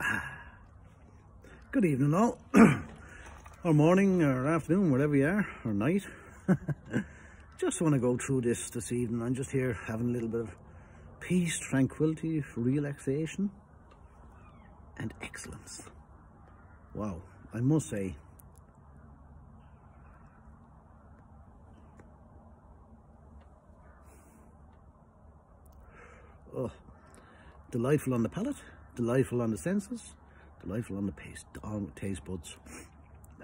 Ah. Good evening all, or morning, or afternoon, wherever you are, or night. just want to go through this this evening. I'm just here having a little bit of peace, tranquility, relaxation, and excellence. Wow, I must say, oh, delightful on the palate, delightful on the senses, delightful on the taste, on taste buds.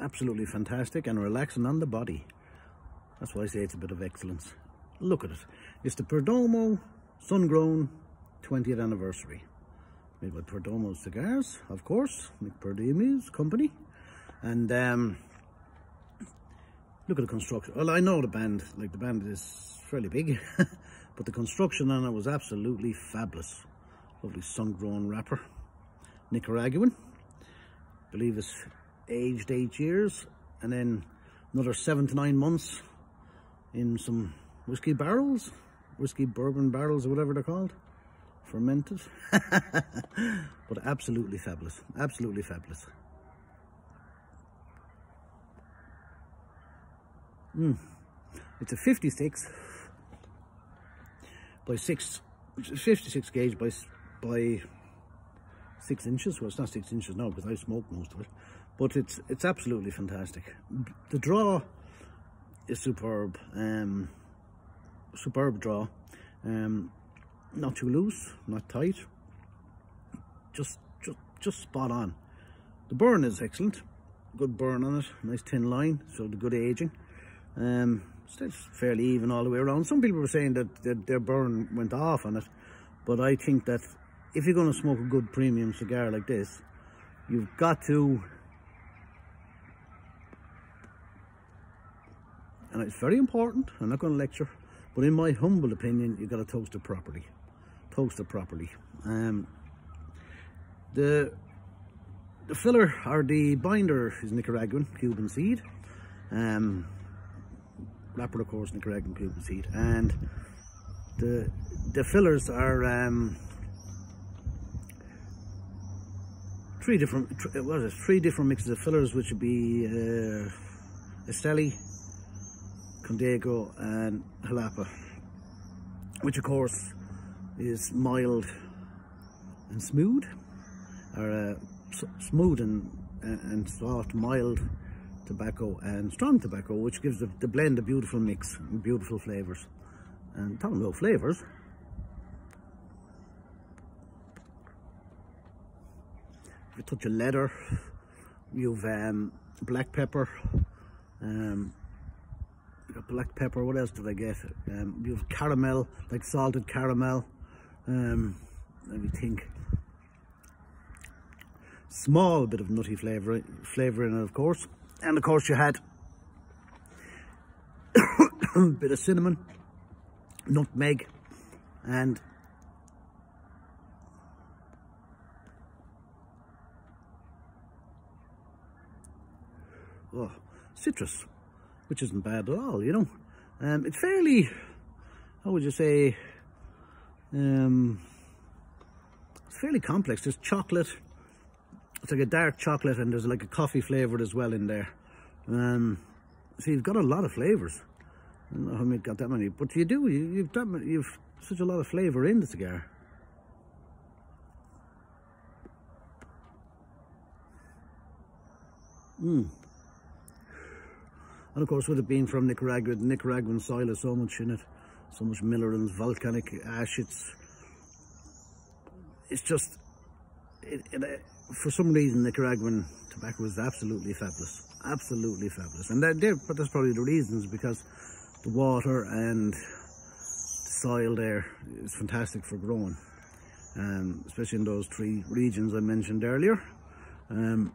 Absolutely fantastic and relaxing on the body. That's why I say it's a bit of excellence. Look at it. It's the Perdomo Sun-Grown 20th anniversary. Made by Perdomo Cigars, of course, Nick company. And um, look at the construction. Well, I know the band, like the band is fairly big, but the construction on it was absolutely fabulous. Lovely sun-grown wrapper. Nicaraguan. believe it's aged eight years and then another seven to nine months in some whiskey barrels, whiskey bourbon barrels or whatever they're called, fermented. but absolutely fabulous, absolutely fabulous. Mm. It's a 56 by 6, 56 gauge by by six inches. Well, it's not six inches now because I smoked most of it, but it's it's absolutely fantastic. The draw is superb. Um, superb draw. Um, not too loose, not tight. Just just just spot on. The burn is excellent. Good burn on it. Nice thin line, so the good aging. Um, it's fairly even all the way around. Some people were saying that, that their burn went off on it, but I think that if you're going to smoke a good premium cigar like this, you've got to, and it's very important, I'm not going to lecture, but in my humble opinion, you've got to toast it properly. Toast it properly. Um, the the filler or the binder is Nicaraguan Cuban seed. Um, wrapper of course Nicaraguan Cuban seed and the the fillers are um, three different what is three different mixes of fillers which would be uh, Esteli, Condega and Jalapa which of course is mild and smooth or uh, smooth and, and soft mild tobacco and strong tobacco which gives the, the blend a beautiful mix beautiful flavors. And talking about flavors a touch of leather you've um, black pepper um, black pepper what else did I get? Um, you've caramel like salted caramel um, let me think. Small bit of nutty flavour flavour in it of course. And of course you had a bit of cinnamon nutmeg and oh, citrus, which isn't bad at all, you know. Um, it's fairly, how would you say, um, it's fairly complex. There's chocolate, it's like a dark chocolate and there's like a coffee flavour as well in there. Um, so you've got a lot of flavours. I don't know how many got that many, but you do, you, you've, that, you've such a lot of flavour in the cigar. Mmm. And of course, with it being from Nicaragua, the Nicaraguan soil has so much in it, so much Millerans, volcanic ash. It's it's just it, it, uh, for some reason Nicaraguan tobacco is absolutely fabulous, absolutely fabulous. And that, but that's probably the reasons because the water and the soil there is fantastic for growing, um, especially in those three regions I mentioned earlier. Um,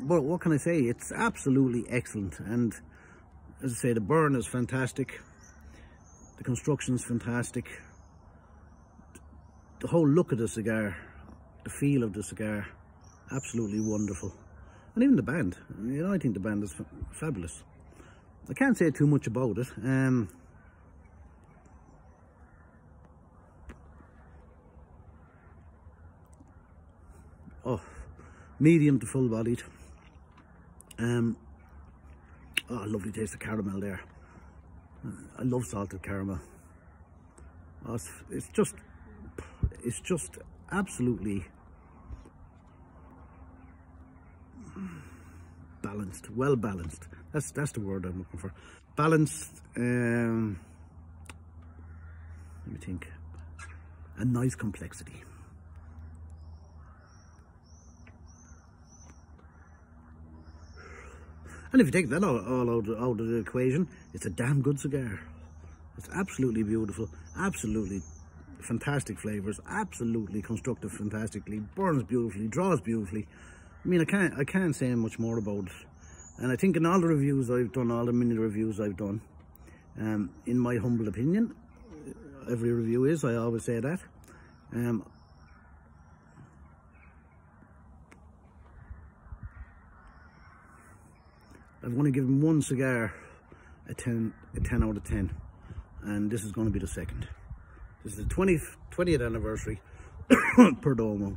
but what can I say? It's absolutely excellent and as I say, the burn is fantastic. The construction is fantastic. The whole look of the cigar, the feel of the cigar, absolutely wonderful. And even the band, you know, I think the band is fabulous. I can't say too much about it. Um, oh, medium to full bodied. Um, oh, lovely taste of caramel there. I love salted caramel. Oh, it's, it's just, it's just absolutely balanced, well balanced. That's that's the word I'm looking for. Balanced. Um, let me think. A nice complexity. And if you take that all, all out, out of the equation, it's a damn good cigar. It's absolutely beautiful, absolutely fantastic flavors, absolutely constructed fantastically, burns beautifully, draws beautifully. I mean, I can't, I can't say much more about it. And I think in all the reviews I've done, all the mini reviews I've done, um, in my humble opinion, every review is, I always say that. Um, I've only given one cigar a 10, a 10 out of 10. And this is going to be the second. This is the 20th, 20th anniversary Perdomo.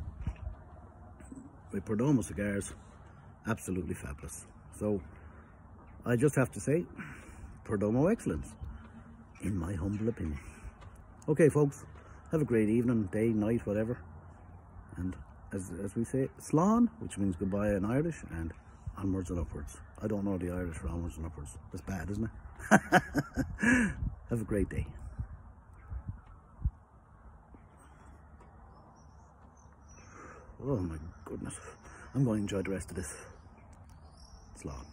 My Perdomo cigars, absolutely fabulous. So, I just have to say, Perdomo excellence, in my humble opinion. Okay, folks, have a great evening, day, night, whatever. And as, as we say, Slán, which means goodbye in Irish, and onwards and upwards. I don't know the Irish for onwards and upwards. That's bad, isn't it? Have a great day. Oh my goodness. I'm going to enjoy the rest of this. It's long.